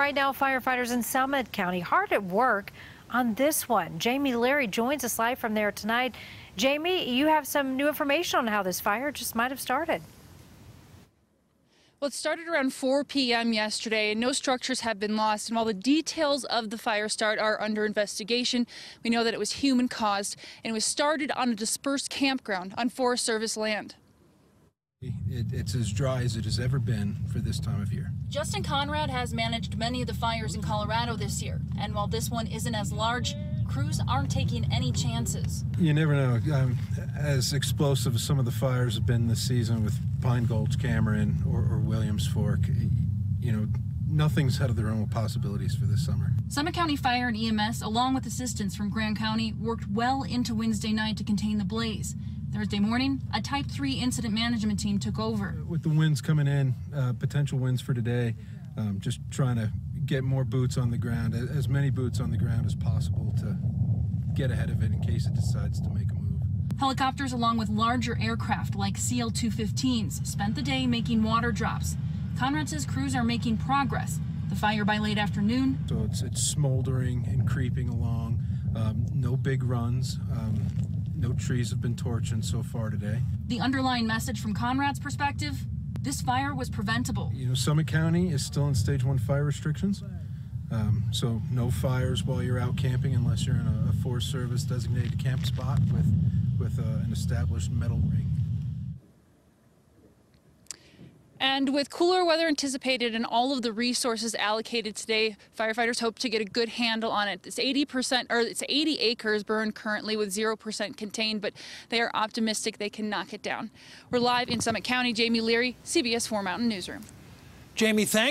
right now, firefighters in Summit County hard at work on this one. Jamie Leary joins us live from there tonight. Jamie, you have some new information on how this fire just might have started. Well, it started around 4 p.m. yesterday, and no structures have been lost. And while the details of the fire start are under investigation, we know that it was human caused and it was started on a dispersed campground on Forest Service land. It, it's as dry as it has ever been for this time of year. Justin Conrad has managed many of the fires in Colorado this year, and while this one isn't as large, crews aren't taking any chances. You never know. Um, as explosive as some of the fires have been this season with Pine Gulch, Cameron, or, or Williams Fork, you know, nothing's out of the realm of possibilities for this summer. Summit County Fire and EMS, along with assistance from Grand County, worked well into Wednesday night to contain the blaze. Thursday morning, a Type 3 incident management team took over. With the winds coming in, uh, potential winds for today, um, just trying to get more boots on the ground, as many boots on the ground as possible to get ahead of it in case it decides to make a move. Helicopters, along with larger aircraft like CL 215s, spent the day making water drops. Conrad says crews are making progress. The fire by late afternoon. So it's, it's smoldering and creeping along. Um, no big runs. Um, no trees have been torching so far today. The underlying message from Conrad's perspective this fire was preventable. You know, Summit County is still in stage one fire restrictions. Um, so no fires while you're out camping unless you're in a, a Forest Service designated camp spot with, with uh, an established metal ring. And with cooler weather anticipated and all of the resources allocated today, firefighters hope to get a good handle on it. It's 80% or it's 80 acres burned currently with 0% contained, but they are optimistic they can knock it down. We're live in Summit County. Jamie Leary, CBS 4 Mountain Newsroom. Jamie, thanks.